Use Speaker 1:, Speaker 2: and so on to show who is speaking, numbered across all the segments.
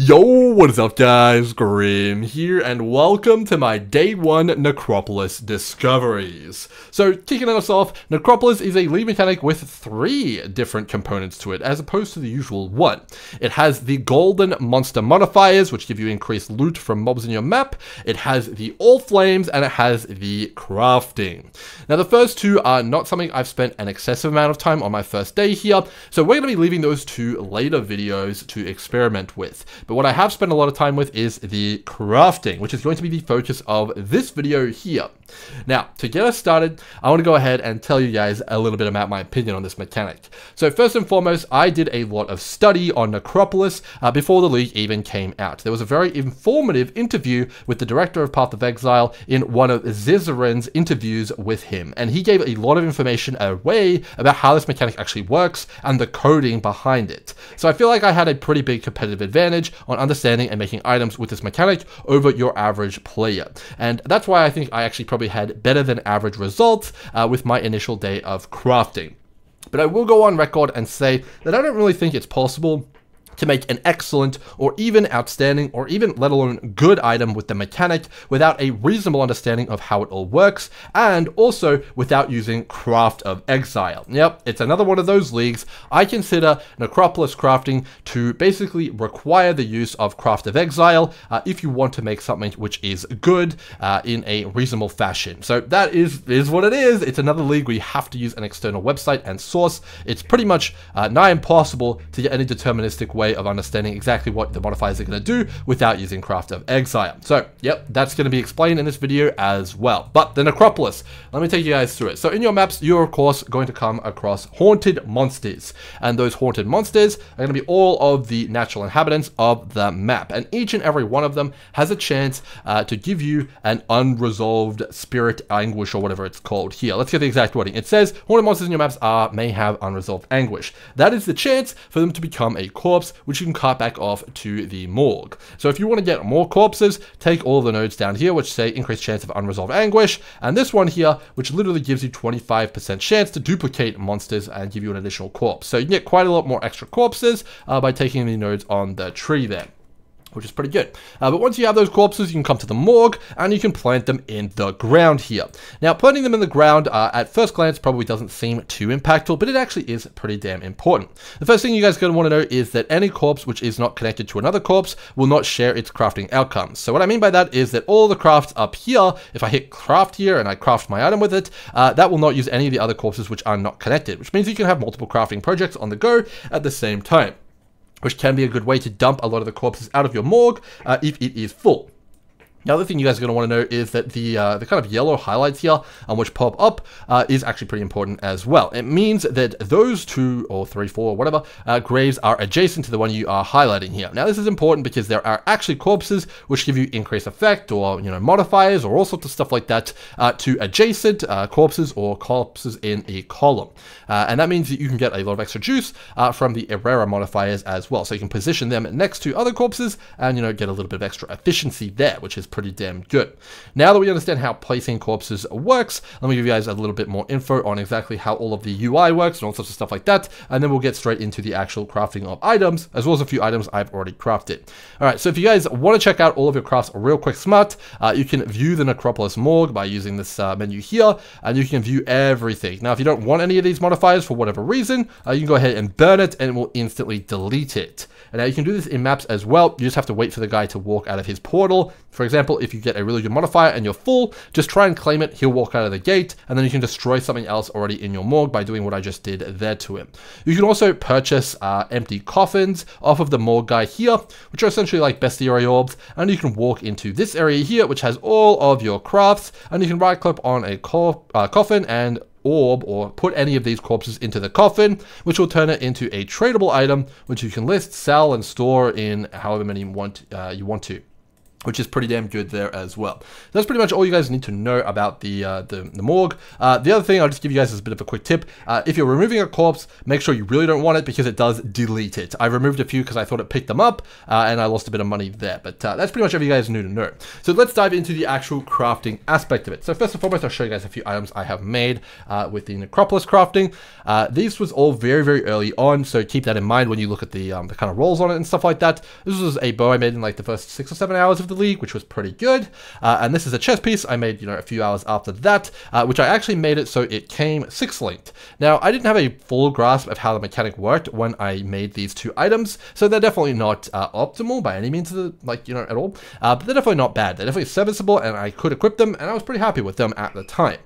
Speaker 1: Yo, what is up guys? Grim here and welcome to my day one Necropolis discoveries. So kicking us off, Necropolis is a lead mechanic with three different components to it as opposed to the usual one. It has the golden monster modifiers which give you increased loot from mobs in your map, it has the Allflames and it has the crafting. Now the first two are not something I've spent an excessive amount of time on my first day here, so we're going to be leaving those two later videos to experiment with. But what I have spent a lot of time with is the crafting, which is going to be the focus of this video here. Now, to get us started, I want to go ahead and tell you guys a little bit about my opinion on this mechanic. So first and foremost, I did a lot of study on Necropolis uh, before the league even came out. There was a very informative interview with the director of Path of Exile in one of Ziziaran's interviews with him, and he gave a lot of information away about how this mechanic actually works and the coding behind it. So I feel like I had a pretty big competitive advantage on understanding and making items with this mechanic over your average player. And that's why I think I actually probably had better than average results uh, with my initial day of crafting. But I will go on record and say that I don't really think it's possible to make an excellent or even outstanding or even let alone good item with the mechanic without a reasonable understanding of how it all works and also without using Craft of Exile. Yep, it's another one of those leagues. I consider Necropolis crafting to basically require the use of Craft of Exile uh, if you want to make something which is good uh, in a reasonable fashion. So that is, is what it is. It's another league where you have to use an external website and source. It's pretty much uh, nigh impossible to get any deterministic way way of understanding exactly what the modifiers are going to do without using Craft of Exile. So, yep, that's going to be explained in this video as well. But the Necropolis, let me take you guys through it. So in your maps, you're of course going to come across haunted monsters. And those haunted monsters are going to be all of the natural inhabitants of the map. And each and every one of them has a chance uh, to give you an unresolved spirit anguish or whatever it's called here. Let's get the exact wording. It says haunted monsters in your maps are may have unresolved anguish. That is the chance for them to become a corpse which you can cart back off to the morgue. So if you want to get more corpses, take all the nodes down here, which say increased chance of unresolved anguish, and this one here, which literally gives you 25% chance to duplicate monsters and give you an additional corpse. So you can get quite a lot more extra corpses uh, by taking the nodes on the tree there which is pretty good. Uh, but once you have those corpses, you can come to the morgue and you can plant them in the ground here. Now, planting them in the ground uh, at first glance probably doesn't seem too impactful, but it actually is pretty damn important. The first thing you guys are going to want to know is that any corpse which is not connected to another corpse will not share its crafting outcomes. So what I mean by that is that all the crafts up here, if I hit craft here and I craft my item with it, uh, that will not use any of the other corpses which are not connected, which means you can have multiple crafting projects on the go at the same time which can be a good way to dump a lot of the corpses out of your morgue uh, if it is full. The other thing you guys are going to want to know is that the uh, the kind of yellow highlights here on which pop up uh, is actually pretty important as well. It means that those two or three, four, whatever uh, graves are adjacent to the one you are highlighting here. Now this is important because there are actually corpses which give you increased effect or you know modifiers or all sorts of stuff like that uh, to adjacent uh, corpses or corpses in a column. Uh, and that means that you can get a lot of extra juice from the Herrera modifiers as well. So you can position them next to other corpses and you know get a little bit of extra efficiency there, which is pretty damn good. Now that we understand how placing corpses works, let me give you guys a little bit more info on exactly how all of the UI works and all sorts of stuff like that, and then we'll get straight into the actual crafting of items, as well as a few items I've already crafted. Alright, so if you guys want to check out all of your crafts real quick smart, uh, you can view the Necropolis Morgue by using this uh, menu here, and you can view everything. Now, if you don't want any of these modifiers for whatever reason, uh, you can go ahead and burn it, and it will instantly delete it. And now you can do this in maps as well, you just have to wait for the guy to walk out of his portal. For example, if you get a really good modifier and you're full, just try and claim it, he'll walk out of the gate, and then you can destroy something else already in your morgue by doing what I just did there to him. You can also purchase uh, empty coffins off of the morgue guy here, which are essentially like bestiary orbs, and you can walk into this area here, which has all of your crafts, and you can right click on a co uh, coffin and orb or put any of these corpses into the coffin, which will turn it into a tradable item, which you can list, sell, and store in however many you want, uh, you want to which is pretty damn good there as well. That's pretty much all you guys need to know about the uh, the, the, morgue. Uh, the other thing I'll just give you guys is a bit of a quick tip. Uh, if you're removing a corpse, make sure you really don't want it because it does delete it. I removed a few because I thought it picked them up uh, and I lost a bit of money there. But uh, that's pretty much everything you guys need to know. So let's dive into the actual crafting aspect of it. So first and foremost, I'll show you guys a few items I have made uh, with the Necropolis crafting. this was all very, very early on, so keep that in mind when you look at the, um, the kind of rolls on it and stuff like that. This was a bow I made in like the first six or seven hours of the league, which was pretty good. Uh, and this is a chess piece I made, you know, a few hours after that, uh, which I actually made it so it came six linked. Now, I didn't have a full grasp of how the mechanic worked when I made these two items, so they're definitely not uh, optimal by any means, the, like, you know, at all. Uh, but they're definitely not bad. They're definitely serviceable, and I could equip them, and I was pretty happy with them at the time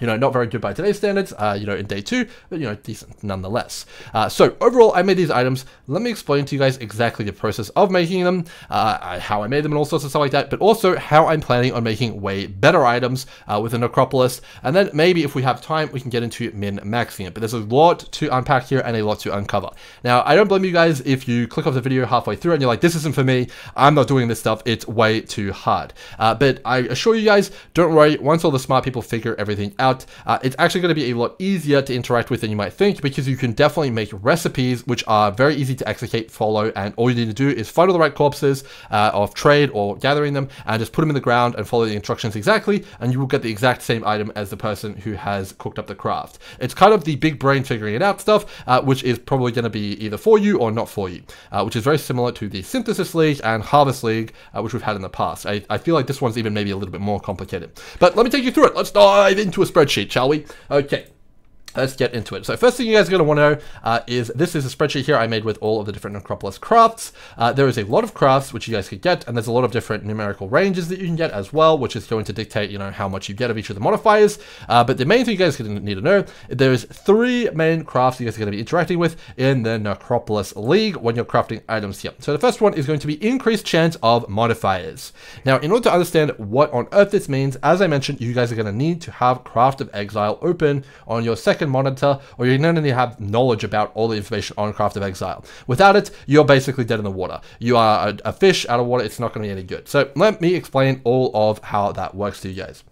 Speaker 1: you know, not very good by today's standards, uh, you know, in day two, but, you know, decent nonetheless. Uh, so overall, I made these items. Let me explain to you guys exactly the process of making them, uh, how I made them and all sorts of stuff like that, but also how I'm planning on making way better items uh, with the Necropolis. And then maybe if we have time, we can get into min-maxing it. But there's a lot to unpack here and a lot to uncover. Now, I don't blame you guys if you click off the video halfway through and you're like, this isn't for me. I'm not doing this stuff. It's way too hard. Uh, but I assure you guys, don't worry. Once all the smart people figure everything out, out, uh, it's actually going to be a lot easier to interact with than you might think because you can definitely make recipes which are very easy to execute, follow, and all you need to do is find all the right corpses uh, of trade or gathering them and just put them in the ground and follow the instructions exactly, and you will get the exact same item as the person who has cooked up the craft. It's kind of the big brain figuring it out stuff, uh, which is probably going to be either for you or not for you, uh, which is very similar to the Synthesis League and Harvest League, uh, which we've had in the past. I, I feel like this one's even maybe a little bit more complicated. But let me take you through it. Let's dive into a spreadsheet, shall we? Okay let's get into it. So first thing you guys are going to want to know uh, is this is a spreadsheet here I made with all of the different Necropolis crafts. Uh, there is a lot of crafts which you guys could get, and there's a lot of different numerical ranges that you can get as well, which is going to dictate, you know, how much you get of each of the modifiers. Uh, but the main thing you guys need to know, there's three main crafts you guys are going to be interacting with in the Necropolis League when you're crafting items here. So the first one is going to be increased chance of modifiers. Now, in order to understand what on earth this means, as I mentioned, you guys are going to need to have Craft of Exile open on your second monitor, or you're going to have knowledge about all the information on Craft of Exile. Without it, you're basically dead in the water. You are a, a fish out of water, it's not going to be any good. So let me explain all of how that works to you guys.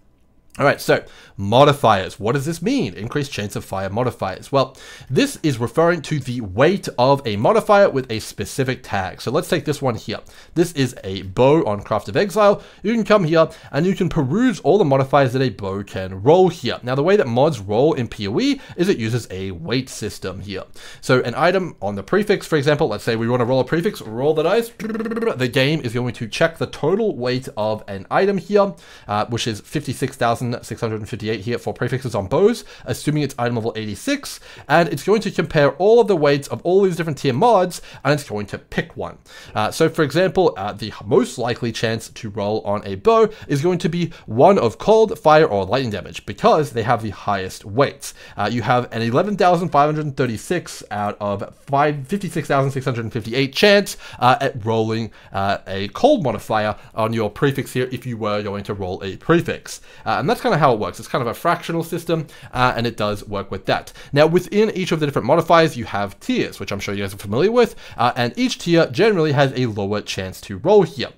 Speaker 1: All right, so modifiers. What does this mean? Increased chance of fire modifiers. Well, this is referring to the weight of a modifier with a specific tag. So let's take this one here. This is a bow on Craft of Exile. You can come here and you can peruse all the modifiers that a bow can roll here. Now, the way that mods roll in PoE is it uses a weight system here. So an item on the prefix, for example, let's say we want to roll a prefix, roll the dice. The game is going to check the total weight of an item here, uh, which is 56,000 1,658 here for prefixes on bows, assuming it's item level 86, and it's going to compare all of the weights of all these different tier mods, and it's going to pick one. Uh, so for example, uh, the most likely chance to roll on a bow is going to be one of cold, fire, or lightning damage, because they have the highest weights. Uh, you have an 11,536 out of 56,658 chance uh, at rolling uh, a cold modifier on your prefix here if you were going to roll a prefix. Uh, and that's kind of how it works. It's kind of a fractional system, uh, and it does work with that. Now, within each of the different modifiers, you have tiers, which I'm sure you guys are familiar with, uh, and each tier generally has a lower chance to roll here.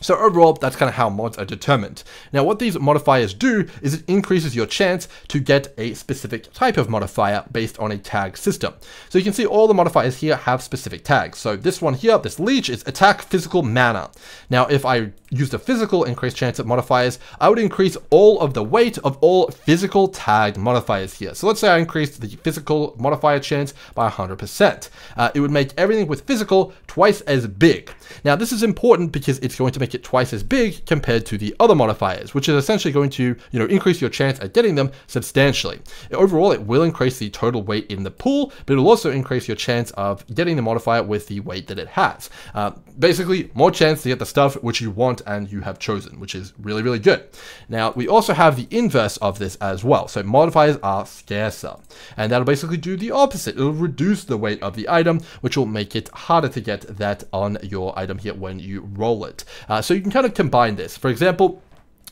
Speaker 1: So overall, that's kind of how mods are determined. Now what these modifiers do is it increases your chance to get a specific type of modifier based on a tag system. So you can see all the modifiers here have specific tags. So this one here, this leech is attack physical mana. Now if I used a physical increased chance of modifiers, I would increase all of the weight of all physical tagged modifiers here. So let's say I increased the physical modifier chance by 100%. Uh, it would make everything with physical twice as big. Now this is important because it's going to make make it twice as big compared to the other modifiers, which is essentially going to, you know, increase your chance at getting them substantially. Overall, it will increase the total weight in the pool, but it'll also increase your chance of getting the modifier with the weight that it has. Uh, basically, more chance to get the stuff which you want and you have chosen, which is really, really good. Now, we also have the inverse of this as well. So modifiers are scarcer, and that'll basically do the opposite. It'll reduce the weight of the item, which will make it harder to get that on your item here when you roll it. Uh, uh, so you can kind of combine this. For example,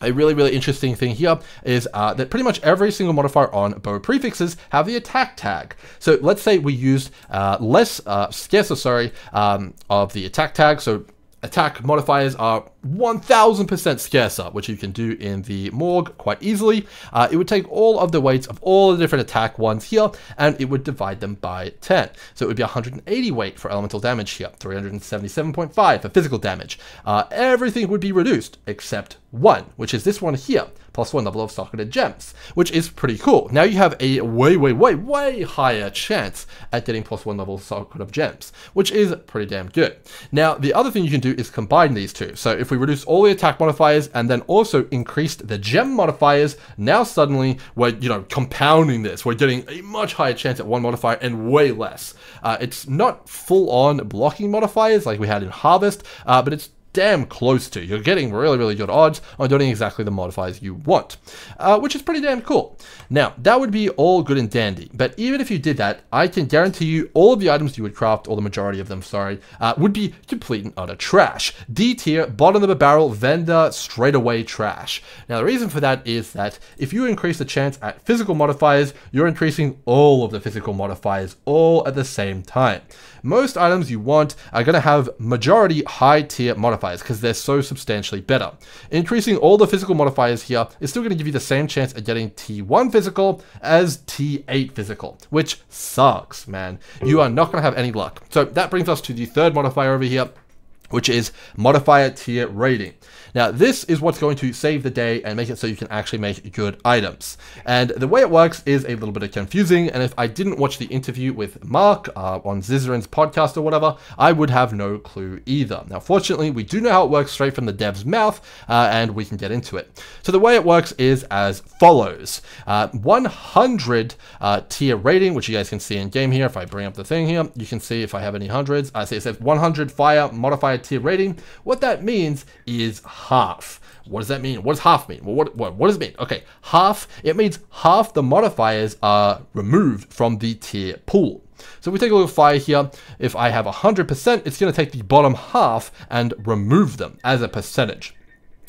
Speaker 1: a really, really interesting thing here is uh, that pretty much every single modifier on bow prefixes have the attack tag. So let's say we used uh, less, uh, scarcer, sorry, um, of the attack tag. So attack modifiers are 1000% scarcer, which you can do in the morgue quite easily. Uh, it would take all of the weights of all the different attack ones here, and it would divide them by 10. So it would be 180 weight for elemental damage here, 377.5 for physical damage. Uh, everything would be reduced except one, which is this one here, plus one level of socketed gems, which is pretty cool. Now you have a way, way, way, way higher chance at getting plus one level socket of gems, which is pretty damn good. Now, the other thing you can do is combine these two. So if we reduce all the attack modifiers and then also increased the gem modifiers, now suddenly we're, you know, compounding this. We're getting a much higher chance at one modifier and way less. Uh, it's not full on blocking modifiers like we had in Harvest, uh, but it's damn close to. You're getting really, really good odds on doing exactly the modifiers you want, uh, which is pretty damn cool. Now, that would be all good and dandy, but even if you did that, I can guarantee you all of the items you would craft, or the majority of them, sorry, uh, would be complete and utter trash. D tier, bottom of the barrel, vendor, straight away trash. Now, the reason for that is that if you increase the chance at physical modifiers, you're increasing all of the physical modifiers all at the same time. Most items you want are going to have majority high tier modifiers modifiers because they're so substantially better. Increasing all the physical modifiers here is still going to give you the same chance at getting T1 physical as T8 physical, which sucks, man. You are not going to have any luck. So that brings us to the third modifier over here, which is modifier tier rating. Now, this is what's going to save the day and make it so you can actually make good items. And the way it works is a little bit of confusing, and if I didn't watch the interview with Mark uh, on Ziziaran's podcast or whatever, I would have no clue either. Now, fortunately, we do know how it works straight from the dev's mouth, uh, and we can get into it. So the way it works is as follows. Uh, 100 uh, tier rating, which you guys can see in game here. If I bring up the thing here, you can see if I have any hundreds. I see it says 100 fire modified tier rating. What that means is half. What does that mean? What does half mean? Well, what, what, what does it mean? Okay, half, it means half the modifiers are removed from the tier pool. So we take a look at fire here, if I have 100%, it's going to take the bottom half and remove them as a percentage.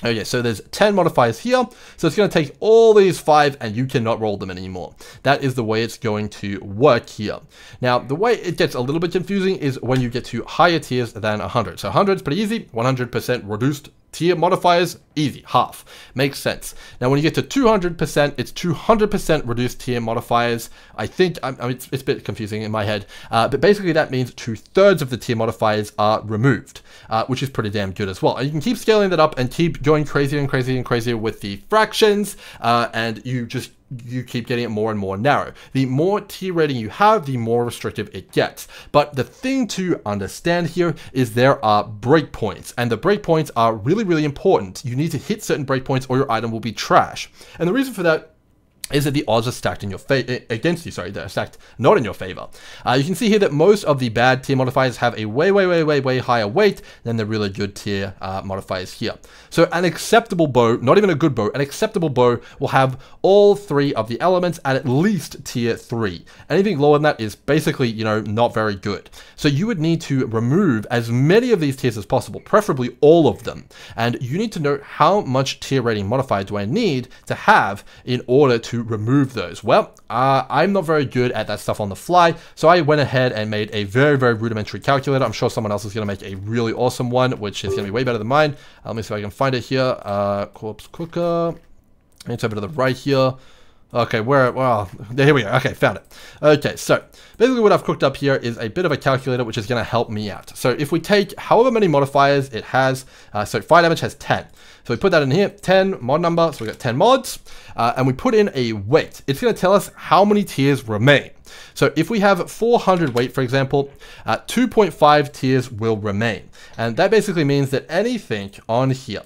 Speaker 1: Okay, so there's 10 modifiers here, so it's going to take all these 5 and you cannot roll them anymore. That is the way it's going to work here. Now, the way it gets a little bit confusing is when you get to higher tiers than 100. So 100 is pretty easy, 100% reduced tier modifiers, easy, half. Makes sense. Now, when you get to 200%, it's 200% reduced tier modifiers. I think, I mean, it's, it's a bit confusing in my head, uh, but basically that means two thirds of the tier modifiers are removed, uh, which is pretty damn good as well. And you can keep scaling that up and keep going crazier and crazier and crazier with the fractions, uh, and you just you keep getting it more and more narrow. The more tier rating you have, the more restrictive it gets. But the thing to understand here is there are breakpoints, and the breakpoints are really, really important. You need to hit certain breakpoints or your item will be trash. And the reason for that is that the odds are stacked in your favor against you. Sorry, they're stacked not in your favor. Uh, you can see here that most of the bad tier modifiers have a way, way, way, way, way higher weight than the really good tier uh, modifiers here. So an acceptable bow, not even a good bow, an acceptable bow will have all three of the elements at at least tier three. Anything lower than that is basically, you know, not very good. So you would need to remove as many of these tiers as possible, preferably all of them. And you need to know how much tier rating modifier do I need to have in order to remove those? Well, uh, I'm not very good at that stuff on the fly, so I went ahead and made a very, very rudimentary calculator. I'm sure someone else is going to make a really awesome one, which is going to be way better than mine. Uh, let me see if I can find it here. Uh, corpse cooker. I need to to the right here. Okay, where, well, here we go. Okay, found it. Okay, so basically what I've cooked up here is a bit of a calculator which is going to help me out. So if we take however many modifiers it has, uh, so fire damage has 10. So we put that in here, 10 mod number, so we got 10 mods, uh, and we put in a weight. It's going to tell us how many tiers remain. So if we have 400 weight, for example, uh, 2.5 tiers will remain. And that basically means that anything on here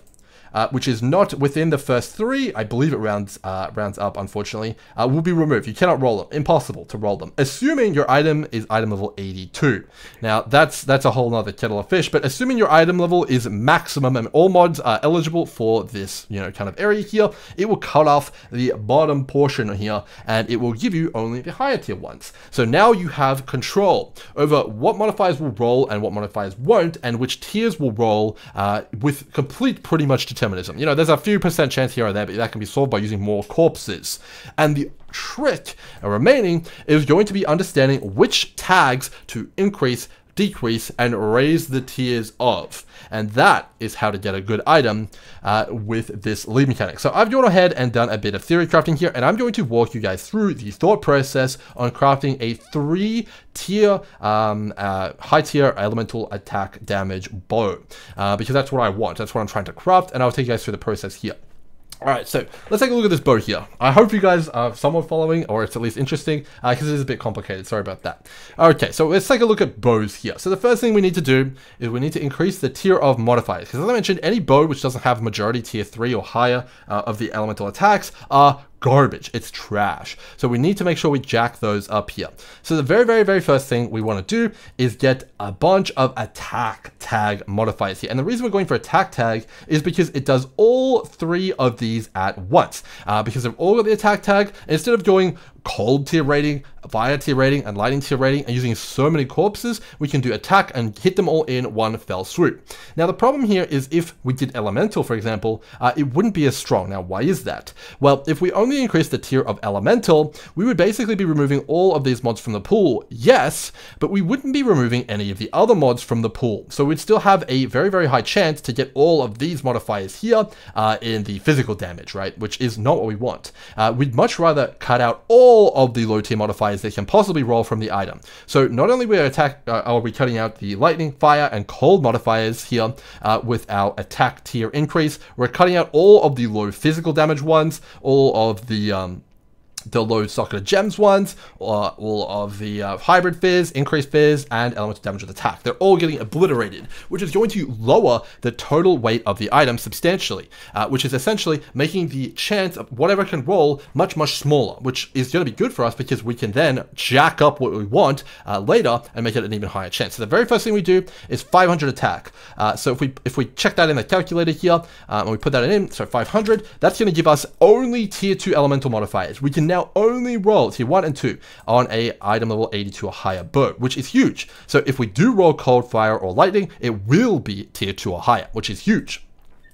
Speaker 1: uh, which is not within the first three, I believe it rounds uh, rounds up, unfortunately, uh, will be removed. You cannot roll them. Impossible to roll them. Assuming your item is item level 82. Now, that's that's a whole nother kettle of fish, but assuming your item level is maximum and all mods are eligible for this, you know, kind of area here, it will cut off the bottom portion here, and it will give you only the higher tier ones. So now you have control over what modifiers will roll and what modifiers won't, and which tiers will roll uh, with complete pretty much determinism. You know, there's a few percent chance here or there, but that can be solved by using more corpses. And the trick remaining is going to be understanding which tags to increase decrease, and raise the tiers of. And that is how to get a good item uh, with this lead mechanic. So I've gone ahead and done a bit of theory crafting here, and I'm going to walk you guys through the thought process on crafting a three tier, um, uh, high tier elemental attack damage bow, uh, because that's what I want. That's what I'm trying to craft, and I'll take you guys through the process here. Alright, so let's take a look at this bow here. I hope you guys are somewhat following, or it's at least interesting, because uh, it is a bit complicated. Sorry about that. Okay, so let's take a look at bows here. So the first thing we need to do is we need to increase the tier of modifiers. Because as I mentioned, any bow which doesn't have majority tier 3 or higher uh, of the elemental attacks are garbage. It's trash. So we need to make sure we jack those up here. So the very, very, very first thing we want to do is get a bunch of attack tag modifiers here. And the reason we're going for attack tag is because it does all three of these at once. Uh, because of all of the attack tag, instead of going cold tier rating, fire tier rating, and lightning tier rating, and using so many corpses, we can do attack and hit them all in one fell swoop. Now the problem here is if we did elemental, for example, uh, it wouldn't be as strong. Now why is that? Well, if we only increase the tier of elemental, we would basically be removing all of these mods from the pool, yes, but we wouldn't be removing any of the other mods from the pool. So we'd still have a very, very high chance to get all of these modifiers here uh, in the physical damage, right? Which is not what we want. Uh, we'd much rather cut out all all of the low tier modifiers that can possibly roll from the item. So not only we attack, uh, are we cutting out the lightning, fire, and cold modifiers here uh, with our attack tier increase, we're cutting out all of the low physical damage ones, all of the um, the low socketed gems ones, all of the uh, hybrid fizz, increased fizz, and elemental damage with attack. They're all getting obliterated, which is going to lower the total weight of the item substantially, uh, which is essentially making the chance of whatever can roll much, much smaller, which is going to be good for us because we can then jack up what we want uh, later and make it an even higher chance. So the very first thing we do is 500 attack. Uh, so if we if we check that in the calculator here, uh, and we put that in, so 500, that's going to give us only tier 2 elemental modifiers. We can now only roll tier 1 and 2 on a item level 82 or higher bow, which is huge. So if we do roll cold fire or lightning, it will be tier 2 or higher, which is huge.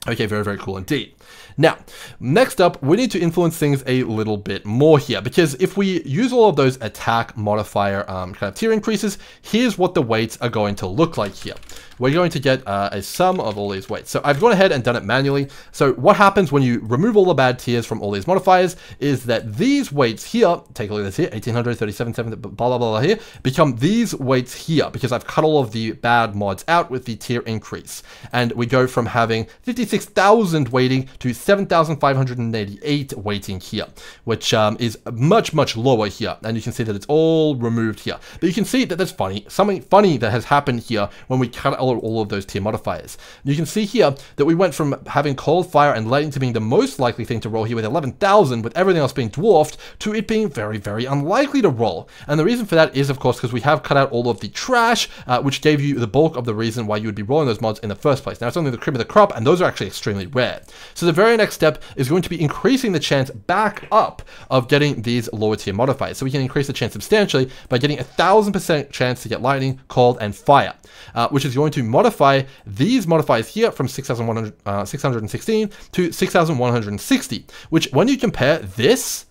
Speaker 1: Okay, very, very cool indeed. Now, next up, we need to influence things a little bit more here, because if we use all of those attack modifier um, kind of tier increases, here's what the weights are going to look like here we're going to get uh, a sum of all these weights. So I've gone ahead and done it manually. So what happens when you remove all the bad tiers from all these modifiers is that these weights here, take a look at this here, 1800, 37, 7, blah, blah, blah, blah here, become these weights here because I've cut all of the bad mods out with the tier increase. And we go from having 56,000 weighting to 7,588 weighting here, which um, is much, much lower here. And you can see that it's all removed here. But you can see that there's funny, something funny that has happened here when we cut all, all of those tier modifiers. You can see here that we went from having cold, fire, and lightning to being the most likely thing to roll here with 11,000, with everything else being dwarfed, to it being very, very unlikely to roll. And the reason for that is, of course, because we have cut out all of the trash, uh, which gave you the bulk of the reason why you would be rolling those mods in the first place. Now, it's only the cream of the crop, and those are actually extremely rare. So the very next step is going to be increasing the chance back up of getting these lower tier modifiers. So we can increase the chance substantially by getting a thousand percent chance to get lightning, cold, and fire, uh, which is going to modify these modifiers here from 6,100, uh, 616 to 6,160, which when you compare this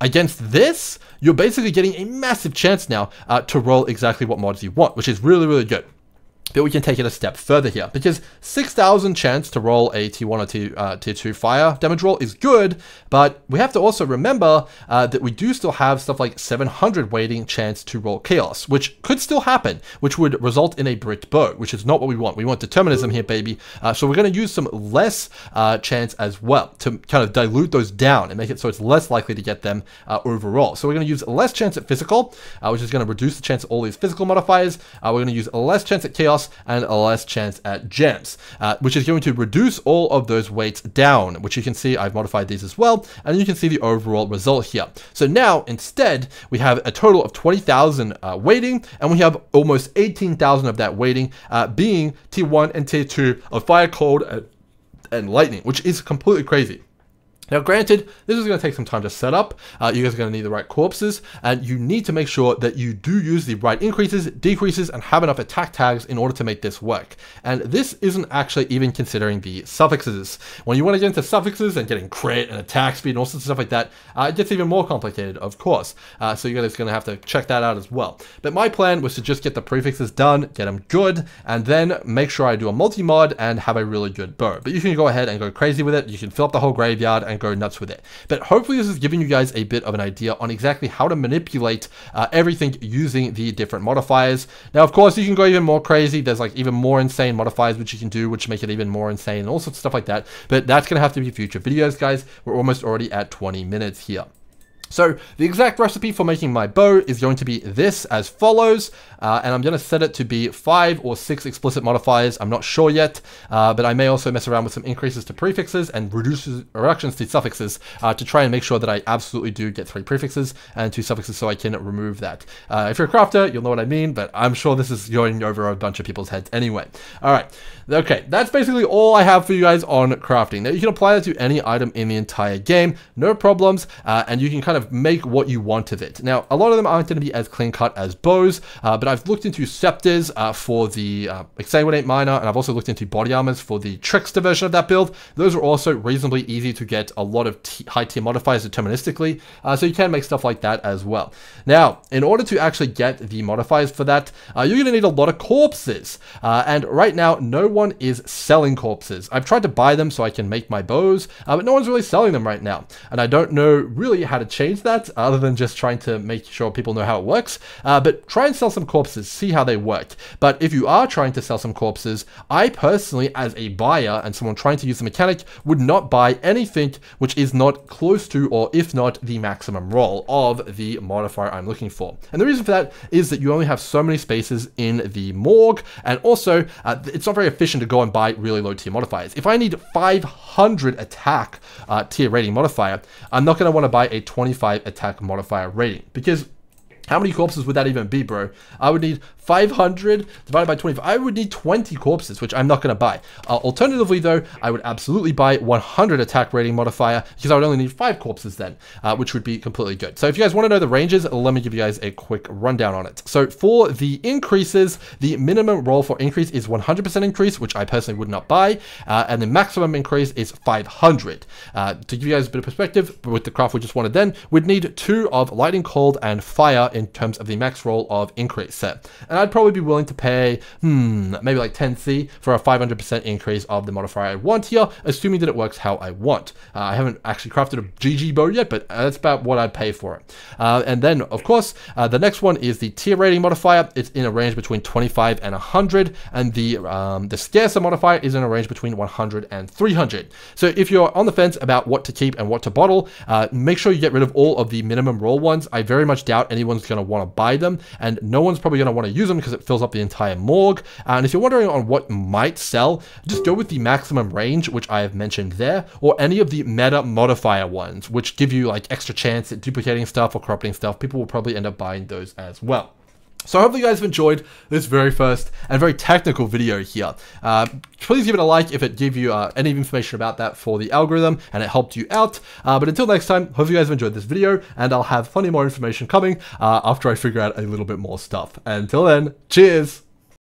Speaker 1: against this, you're basically getting a massive chance now uh, to roll exactly what mods you want, which is really, really good. But we can take it a step further here, because 6,000 chance to roll a T1 or T, uh, Tier 2 fire damage roll is good, but we have to also remember uh, that we do still have stuff like 700 weighting chance to roll Chaos, which could still happen, which would result in a Bricked Bow, which is not what we want. We want determinism here, baby. Uh, so we're going to use some less uh, chance as well to kind of dilute those down and make it so it's less likely to get them uh, overall. So we're going to use less chance at physical, uh, which is going to reduce the chance of all these physical modifiers. we're going to use less chance at Chaos, and a less chance at gems, uh, which is going to reduce all of those weights down, which you can see I've modified these as well, and you can see the overall result here. So now, instead, we have a total of 20,000 uh, weighting, and we have almost 18,000 of that weighting uh, being T1 and T2 of Fire, Cold, and, and Lightning, which is completely crazy. Now, granted, this is going to take some time to set up. Uh, you guys are going to need the right corpses, and you need to make sure that you do use the right increases, decreases, and have enough attack tags in order to make this work. And this isn't actually even considering the suffixes. When you want to get into suffixes and getting crit and attack speed and all sorts of stuff like that, uh, it gets even more complicated, of course. Uh, so you guys are going to have to check that out as well. But my plan was to just get the prefixes done, get them good, and then make sure I do a multi-mod and have a really good bow. But you can go ahead and go crazy with it. You can fill up the whole graveyard and go nuts with it. But hopefully this is giving you guys a bit of an idea on exactly how to manipulate uh, everything using the different modifiers. Now, of course, you can go even more crazy. There's like even more insane modifiers which you can do, which make it even more insane and all sorts of stuff like that. But that's going to have to be future videos, guys. We're almost already at 20 minutes here. So the exact recipe for making my bow is going to be this as follows, uh, and I'm going to set it to be five or six explicit modifiers. I'm not sure yet, uh, but I may also mess around with some increases to prefixes and reduces, reductions to suffixes uh, to try and make sure that I absolutely do get three prefixes and two suffixes so I can remove that. Uh, if you're a crafter, you'll know what I mean, but I'm sure this is going over a bunch of people's heads anyway. All right, okay, that's basically all I have for you guys on crafting. Now you can apply that to any item in the entire game, no problems, uh, and you can kind of of make what you want of it. Now, a lot of them aren't going to be as clean cut as bows, uh, but I've looked into scepters uh, for the uh, Exsanguinate Miner, and I've also looked into body armors for the Trickster version of that build. Those are also reasonably easy to get a lot of high tier modifiers deterministically, uh, so you can make stuff like that as well. Now, in order to actually get the modifiers for that, uh, you're going to need a lot of corpses, uh, and right now, no one is selling corpses. I've tried to buy them so I can make my bows, uh, but no one's really selling them right now, and I don't know really how to change change that other than just trying to make sure people know how it works. Uh, but try and sell some corpses, see how they work. But if you are trying to sell some corpses, I personally, as a buyer and someone trying to use the mechanic, would not buy anything which is not close to or if not the maximum roll of the modifier I'm looking for. And the reason for that is that you only have so many spaces in the morgue and also uh, it's not very efficient to go and buy really low tier modifiers. If I need 500 attack uh, tier rating modifier, I'm not going to want to buy a 25 attack modifier rating because how many corpses would that even be, bro? I would need 500 divided by 25. I would need 20 corpses, which I'm not going to buy. Uh, alternatively, though, I would absolutely buy 100 attack rating modifier because I would only need 5 corpses then, uh, which would be completely good. So if you guys want to know the ranges, let me give you guys a quick rundown on it. So for the increases, the minimum roll for increase is 100% increase, which I personally would not buy, uh, and the maximum increase is 500. Uh, to give you guys a bit of perspective, with the craft we just wanted then, we'd need 2 of lightning cold and fire in terms of the max roll of increase set. And I'd probably be willing to pay, hmm, maybe like 10c for a 500% increase of the modifier I want here, assuming that it works how I want. Uh, I haven't actually crafted a GG bow yet, but that's about what I'd pay for it. Uh, and then, of course, uh, the next one is the tier rating modifier. It's in a range between 25 and 100, and the um, the scarcer modifier is in a range between 100 and 300. So if you're on the fence about what to keep and what to bottle, uh, make sure you get rid of all of the minimum roll ones. I very much doubt anyone's going to want to buy them, and no one's probably going to want to use them because it fills up the entire morgue. And if you're wondering on what might sell, just go with the maximum range, which I have mentioned there, or any of the meta modifier ones, which give you like extra chance at duplicating stuff or corrupting stuff. People will probably end up buying those as well. So I hope you guys have enjoyed this very first and very technical video here. Uh, please give it a like if it gave you uh, any information about that for the algorithm and it helped you out. Uh, but until next time, hope you guys have enjoyed this video and I'll have plenty more information coming uh, after I figure out a little bit more stuff. Until then, cheers!